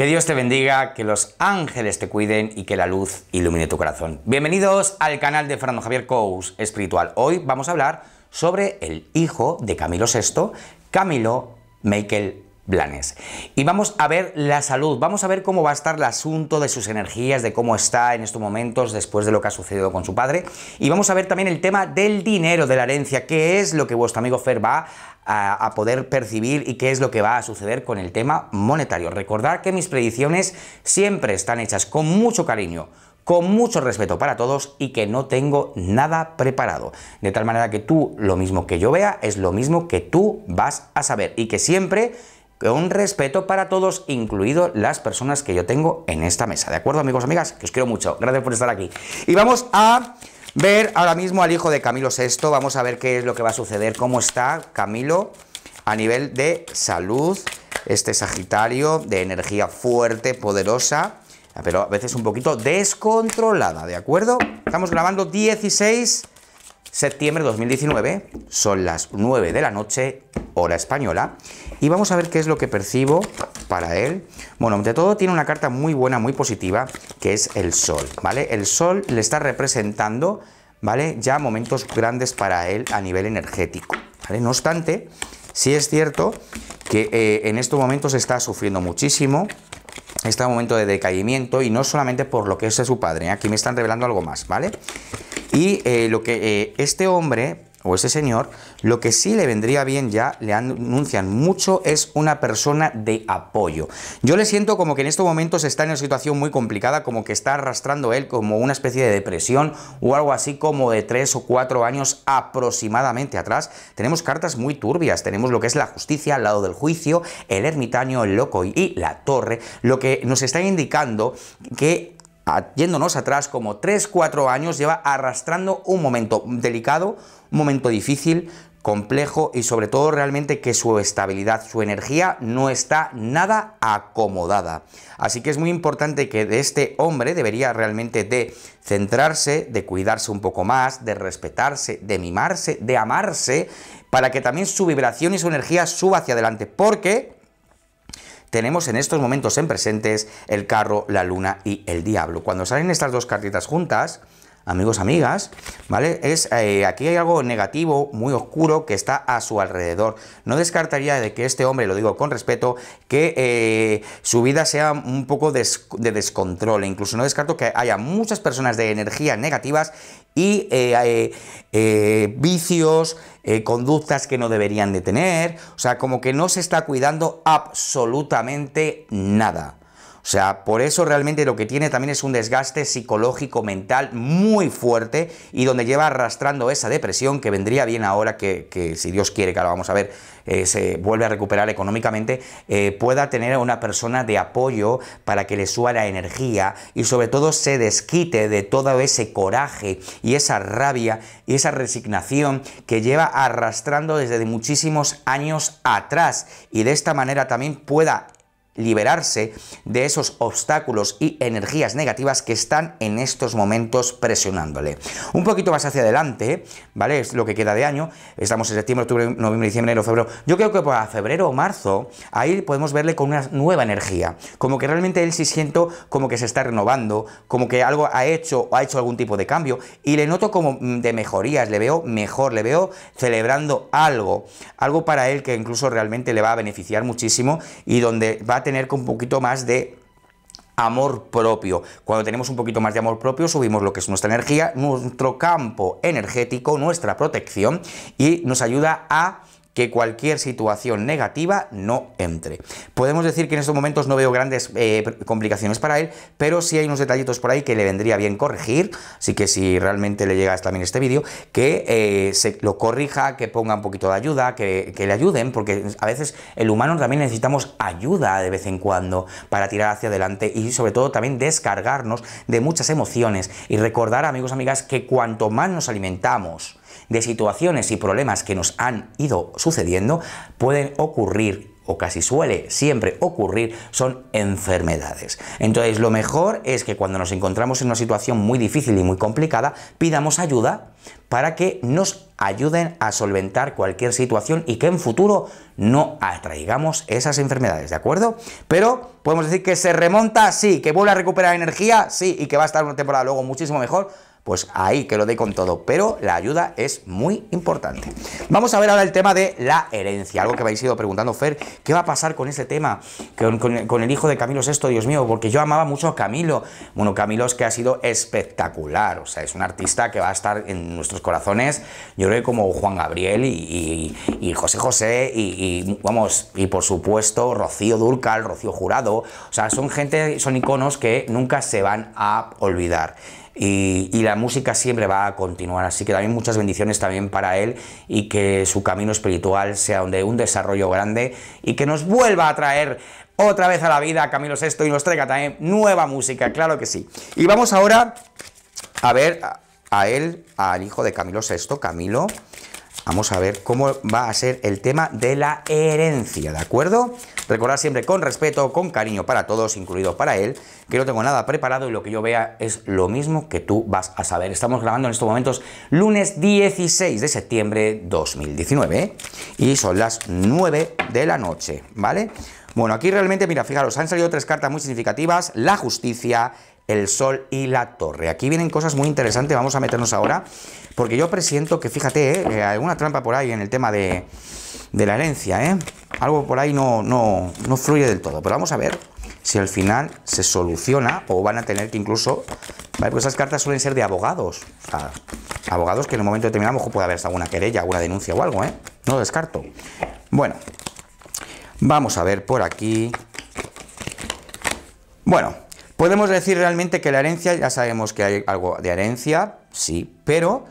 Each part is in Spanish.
Que Dios te bendiga, que los ángeles te cuiden y que la luz ilumine tu corazón. Bienvenidos al canal de Fernando Javier Cous Espiritual. Hoy vamos a hablar sobre el hijo de Camilo VI, Camilo Michael Blanes. Y vamos a ver la salud, vamos a ver cómo va a estar el asunto de sus energías, de cómo está en estos momentos después de lo que ha sucedido con su padre. Y vamos a ver también el tema del dinero, de la herencia, qué es lo que vuestro amigo Fer va a, a, poder percibir y qué es lo que va a suceder con el tema monetario. Recordad que mis predicciones siempre están hechas con mucho cariño, con mucho respeto para todos y que no tengo nada preparado. De tal manera que tú, lo mismo que yo vea, es lo mismo que tú vas a saber y que siempre con respeto para todos, incluido las personas que yo tengo en esta mesa. ¿De acuerdo, amigos, amigas? Que os quiero mucho. Gracias por estar aquí. Y vamos a ver ahora mismo al hijo de Camilo VI. Vamos a ver qué es lo que va a suceder, cómo está Camilo a nivel de salud. Este Sagitario de energía fuerte, poderosa, pero a veces un poquito descontrolada, ¿de acuerdo? Estamos grabando 16 septiembre de 2019, son las 9 de la noche, hora española, y vamos a ver qué es lo que percibo para él. Bueno, ante todo tiene una carta muy buena, muy positiva, que es el Sol, ¿vale? El Sol le está representando, ¿vale? Ya momentos grandes para él a nivel energético. No obstante, sí es cierto que eh, en estos momentos está sufriendo muchísimo, está en un momento de decaimiento y no solamente por lo que es su padre, ¿eh? aquí me están revelando algo más, ¿vale? Y eh, lo que este hombre o ese señor, lo que sí le vendría bien ya, le anuncian mucho, es una persona de apoyo. Yo le siento como que en estos momentos está en una situación muy complicada, como que está arrastrando él como una especie de depresión o algo así como de tres o cuatro años aproximadamente atrás. Tenemos cartas muy turbias, tenemos lo que es la justicia al lado del juicio, el ermitaño, el loco y la torre, lo que nos está indicando que yéndonos atrás como 3-4 años, lleva arrastrando un momento delicado, un momento difícil, complejo y sobre todo realmente que su estabilidad, su energía no está nada acomodada. Así que es muy importante que de este hombre debería realmente de centrarse, de cuidarse un poco más, de respetarse, de mimarse, de amarse, para que también su vibración y su energía suba hacia adelante, porque tenemos en estos momentos en presentes el carro, la luna y el diablo. Cuando salen estas dos cartitas juntas, amigos, amigas, ¿vale? Es, eh, aquí hay algo negativo, muy oscuro, que está a su alrededor. No descartaría de que este hombre, lo digo con respeto, que eh, su vida sea un poco de descontrol. Incluso no descarto que haya muchas personas de energías negativas y eh, vicios, conductas que no deberían de tener. O sea, como que no se está cuidando absolutamente nada. O sea, por eso realmente lo que tiene también es un desgaste psicológico, mental muy fuerte y donde lleva arrastrando esa depresión que vendría bien ahora que, si Dios quiere, que ahora vamos a ver, eh, se vuelve a recuperar económicamente, eh, pueda tener una persona de apoyo para que le suba la energía y sobre todo se desquite de todo ese coraje y esa rabia y esa resignación que lleva arrastrando desde muchísimos años atrás. Y de esta manera también pueda liberarse de esos obstáculos y energías negativas que están en estos momentos presionándole. Un poquito más hacia adelante, ¿vale? Es lo que queda de año. Estamos en septiembre, octubre, noviembre, diciembre, enero, febrero. Yo creo que para febrero o marzo, ahí podemos verle con una nueva energía. Como que realmente él sí siento como que se está renovando, como que algo ha hecho o ha hecho algún tipo de cambio. Y le noto como de mejorías, le veo mejor, le veo celebrando algo. Algo para él que incluso realmente le va a beneficiar muchísimo y donde va a tener un poquito más de amor propio. Cuando tenemos un poquito más de amor propio, subimos lo que es nuestra energía, nuestro campo energético, nuestra protección y nos ayuda a que cualquier situación negativa no entre. Podemos decir que en estos momentos no veo grandes eh, complicaciones para él, pero sí hay unos detallitos por ahí que le vendría bien corregir, así que si realmente le llega también este vídeo, que eh, se lo corrija, que ponga un poquito de ayuda, que, que le ayuden, porque a veces el humano también necesitamos ayuda de vez en cuando para tirar hacia adelante y sobre todo también descargarnos de muchas emociones y recordar amigos, amigas, que cuanto más nos alimentamos, de situaciones y problemas que nos han ido sucediendo pueden ocurrir o casi suele siempre ocurrir son enfermedades. Entonces lo mejor es que cuando nos encontramos en una situación muy difícil y muy complicada, pidamos ayuda para que nos ayuden a solventar cualquier situación y que en futuro no atraigamos esas enfermedades, ¿de acuerdo? Pero podemos decir que se remonta, sí, que vuelve a recuperar energía, sí, y que va a estar una temporada luego muchísimo mejor, pues ahí que lo dé con todo, pero la ayuda es muy importante. Vamos a ver ahora el tema de la herencia, algo que me habéis ido preguntando, Fer, ¿qué va a pasar con ese tema, con, el hijo de Camilo VI, Dios mío? Porque yo amaba mucho a Camilo. Bueno, Camilo es que ha sido espectacular, o sea, es un artista que va a estar en nuestros corazones, yo creo que como Juan Gabriel y, José José y, vamos, y por supuesto Rocío Durcal, Rocío Jurado, o sea, son gente, son iconos que nunca se van a olvidar y, la música siempre va a continuar. Así que también muchas bendiciones también para él y que su camino espiritual sea de un desarrollo grande y que nos vuelva a traer otra vez a la vida a Camilo VI y nos traiga también nueva música, claro que sí. Y vamos ahora a ver a él, al hijo de Camilo VI, Camilo. Vamos a ver cómo va a ser el tema de la herencia, ¿de acuerdo? Recordad siempre con respeto, con cariño para todos, incluido para él, que no tengo nada preparado y lo que yo vea es lo mismo que tú vas a saber. Estamos grabando en estos momentos lunes 16 de septiembre 2019 y son las 9 de la noche, ¿vale? Bueno, aquí realmente, mira, fijaros, han salido tres cartas muy significativas, la justicia, el sol y la torre. Aquí vienen cosas muy interesantes, vamos a meternos ahora, porque yo presiento que, fíjate, ¿eh? alguna trampa por ahí en el tema de, de la herencia, ¿eh? Algo por ahí no, no, no fluye del todo, pero vamos a ver si al final se soluciona o van a tener que incluso... Pues esas cartas suelen ser de abogados, abogados que en un momento determinado a puede haber alguna querella, alguna denuncia o algo, ¿eh? No lo descarto. Bueno, vamos a ver por aquí... Bueno, podemos decir realmente que la herencia, ya sabemos que hay algo de herencia, sí, pero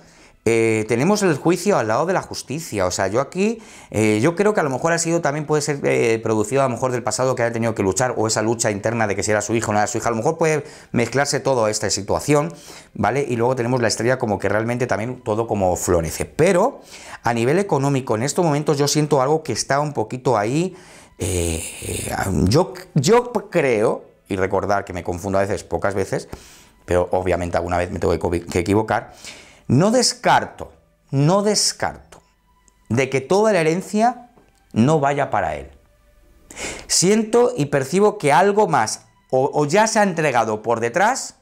eh, tenemos el juicio al lado de la justicia. O sea, yo aquí, eh, yo creo que a lo mejor ha sido también puede ser eh, producido a lo mejor del pasado que haya tenido que luchar, o esa lucha interna de que si era su hijo o no era su hija. A lo mejor puede mezclarse toda esta situación, ¿vale? Y luego tenemos la estrella como que realmente también todo como florece. Pero a nivel económico, en estos momentos yo siento algo que está un poquito ahí. yo, yo creo, y recordar que me confundo a veces, pocas veces, pero obviamente alguna vez me tengo que equivocar no descarto, no descarto de que toda la herencia no vaya para él. Siento y percibo que algo más o, ya se ha entregado por detrás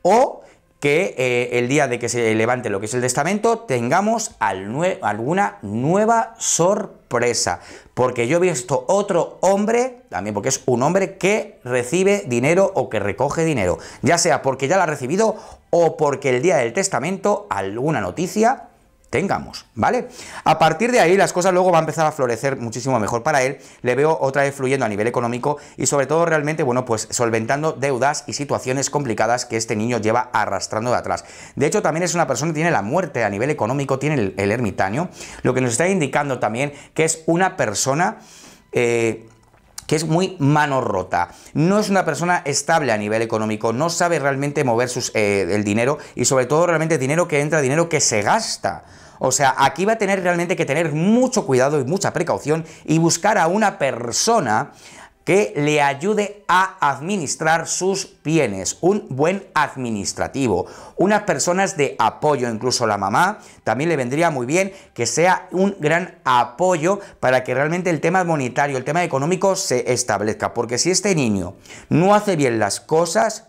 o que eh, el día de que se levante lo que es el testamento tengamos alguna nueva sorpresa. Porque yo he visto otro hombre, también porque es un hombre que recibe dinero o que recoge dinero, ya sea porque ya lo ha recibido o porque el día del testamento alguna noticia tengamos, ¿vale? A partir de ahí las cosas luego van a empezar a florecer muchísimo mejor para él, le veo otra vez fluyendo a nivel económico y sobre todo realmente, bueno, pues solventando deudas y situaciones complicadas que este niño lleva arrastrando de atrás. De hecho, también es una persona que tiene la muerte a nivel económico, tiene el, ermitaño, lo que nos está indicando también que es una persona... Eh, que es muy mano rota. No es una persona estable a nivel económico, no sabe realmente mover sus, eh, el dinero y sobre todo realmente dinero que entra, dinero que se gasta. O sea, aquí va a tener realmente que tener mucho cuidado y mucha precaución y buscar a una persona que le ayude a administrar sus bienes, un buen administrativo, unas personas de apoyo, incluso la mamá, también le vendría muy bien que sea un gran apoyo para que realmente el tema monetario, el tema económico se establezca, porque si este niño no hace bien las cosas,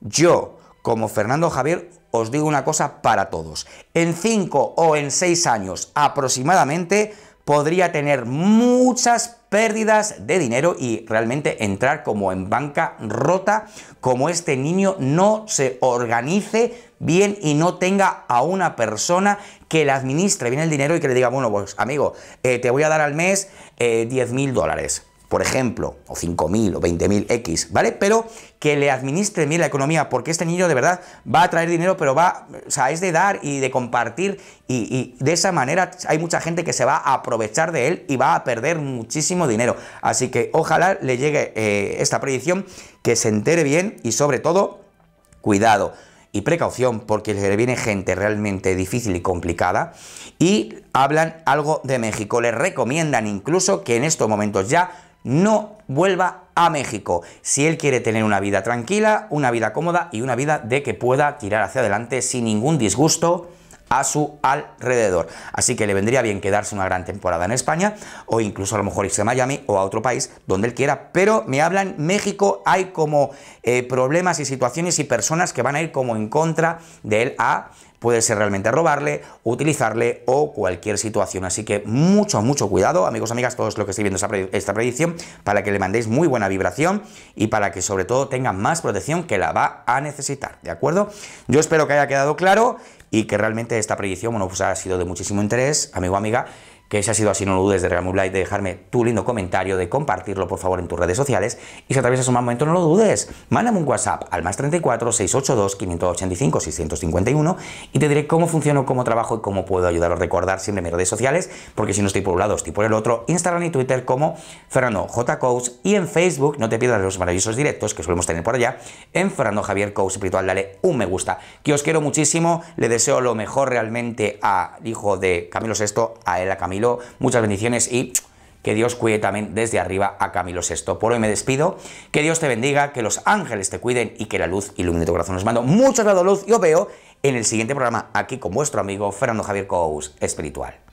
yo, como Fernando Javier, os digo una cosa para todos. En 5 o en 6 años aproximadamente podría tener muchas pérdidas de dinero y realmente entrar como en banca rota, como este niño no se organice bien y no tenga a una persona que le administre bien el dinero y que le diga, bueno, pues amigo, eh, te voy a dar al mes eh, 10 mil dólares por ejemplo, o 5.000 o 20.000 X, ¿vale? Pero que le administre bien la economía, porque este niño de verdad va a traer dinero, pero va, o sea, es de dar y de compartir, y, de esa manera hay mucha gente que se va a aprovechar de él y va a perder muchísimo dinero. Así que ojalá le llegue eh, esta predicción, que se entere bien y sobre todo, cuidado. y precaución porque le viene gente realmente difícil y complicada y hablan algo de México. Le recomiendan incluso que en estos momentos ya no vuelva a México. Si él quiere tener una vida tranquila, una vida cómoda y una vida de que pueda tirar hacia adelante sin ningún disgusto a su alrededor. Así que le vendría bien quedarse una gran temporada en España o incluso a lo mejor irse a Miami o a otro país donde él quiera. Pero me hablan, México hay como eh, problemas y situaciones y personas que van a ir como en contra de él a puede ser realmente robarle, utilizarle o cualquier situación. Así que mucho, mucho cuidado, amigos, amigas, todos los que estéis viendo esta, predicción, para que le mandéis muy buena vibración y para que sobre todo tenga más protección que la va a necesitar, ¿de acuerdo? Yo espero que haya quedado claro y que realmente esta predicción, bueno, pues ha sido de muchísimo interés, amigo, amiga, que si ha sido así, no lo dudes de regalarme un like, de dejarme tu lindo comentario, de compartirlo por favor en tus redes sociales. Y si atraviesas un mal momento, no lo dudes. Mándame un WhatsApp al más 34 682 585 651 y te diré cómo funciono, cómo trabajo y cómo puedo ayudar a recordar siempre mis redes sociales, porque si no estoy por un lado, estoy por el otro. Instagram y Twitter como Fernando J. Coach y en Facebook, no te pierdas los maravillosos directos que solemos tener por allá, en Fernando Javier Coach Espiritual. Dale un me gusta. Que os quiero muchísimo, le deseo lo mejor realmente al hijo de Camilo VI, a él, a Camilo muchas bendiciones y que Dios cuide también desde arriba a Camilo VI. Por hoy me despido, que Dios te bendiga, que los ángeles te cuiden y que la luz ilumine tu corazón. Os mando mucho lado luz y os veo en el siguiente programa aquí con vuestro amigo Fernando Javier Cous Espiritual.